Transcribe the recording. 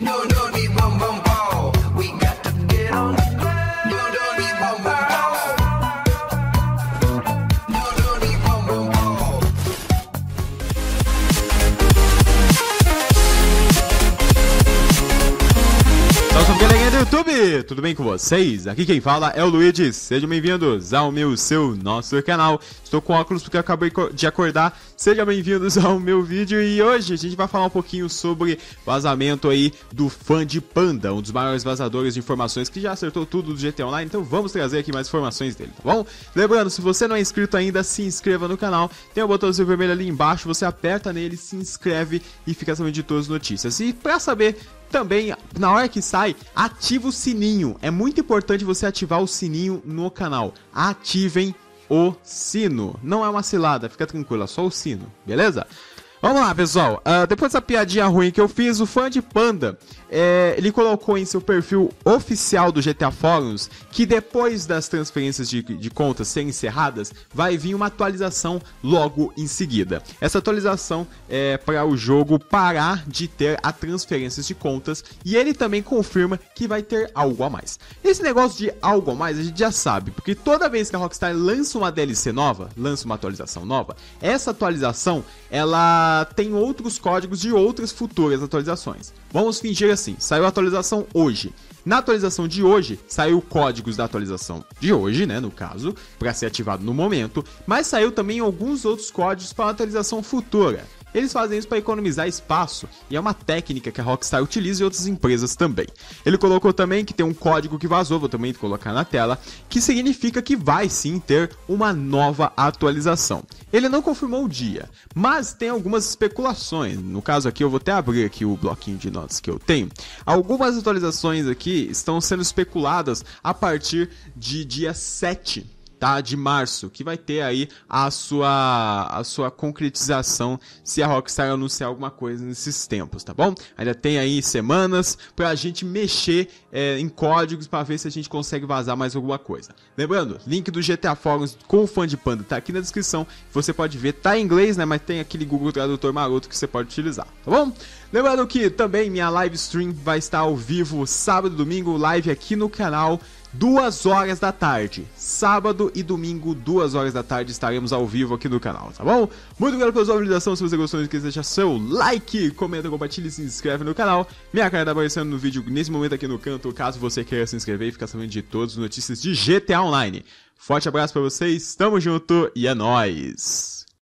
No, no need bum bum ball. We got Salve galerinha do YouTube! Tudo bem com vocês? Aqui quem fala é o Luigi. Sejam bem-vindos ao meu, seu, nosso canal. Estou com óculos porque acabei de acordar. Sejam bem-vindos ao meu vídeo e hoje a gente vai falar um pouquinho sobre vazamento aí do fã de Panda, um dos maiores vazadores de informações que já acertou tudo do GTA Online. Então vamos trazer aqui mais informações dele, tá bom? Lembrando, se você não é inscrito ainda, se inscreva no canal. Tem o botãozinho vermelho ali embaixo, você aperta nele, se inscreve e fica sabendo de todas as notícias. E pra saber também, na hora que sai, ativa o sininho. É muito importante você ativar o sininho no canal. Ativem o sino. Não é uma cilada, fica tranquilo, é só o sino, beleza? Vamos lá, pessoal. Ah, depois dessa piadinha ruim que eu fiz, o fã de Panda, é, ele colocou em seu perfil oficial do GTA Forums que depois das transferências de, de contas serem encerradas, vai vir uma atualização logo em seguida. Essa atualização é para o jogo parar de ter a transferências de contas e ele também confirma que vai ter algo a mais. Esse negócio de algo a mais a gente já sabe, porque toda vez que a Rockstar lança uma DLC nova, lança uma atualização nova, essa atualização ela tem outros códigos de outras futuras atualizações. Vamos fingir assim, saiu a atualização hoje. Na atualização de hoje, saiu códigos da atualização de hoje, né, no caso, para ser ativado no momento, mas saiu também alguns outros códigos para a atualização futura. Eles fazem isso para economizar espaço e é uma técnica que a Rockstar utiliza e outras empresas também. Ele colocou também que tem um código que vazou, vou também colocar na tela, que significa que vai sim ter uma nova atualização. Ele não confirmou o dia, mas tem algumas especulações. No caso aqui, eu vou até abrir aqui o bloquinho de notas que eu tenho. Algumas atualizações aqui estão sendo especuladas a partir de dia 7 tá, de março, que vai ter aí a sua, a sua concretização se a Rockstar anunciar alguma coisa nesses tempos, tá bom? Ainda tem aí semanas pra gente mexer é, em códigos pra ver se a gente consegue vazar mais alguma coisa. Lembrando, link do GTA Forums com o fã de Panda tá aqui na descrição, você pode ver, tá em inglês, né, mas tem aquele Google Tradutor maroto que você pode utilizar, tá bom? Lembrando que também minha live stream vai estar ao vivo sábado e domingo, live aqui no canal duas horas da tarde. Sábado e domingo, duas horas da tarde, estaremos ao vivo aqui no canal, tá bom? Muito obrigado pela sua validação. Se você gostou, não esqueça de deixar seu like, comenta, compartilha e se inscreve no canal. Minha cara tá aparecendo no vídeo nesse momento aqui no canto, caso você queira se inscrever e ficar sabendo de todas as notícias de GTA Online. Forte abraço pra vocês, tamo junto e é nóis!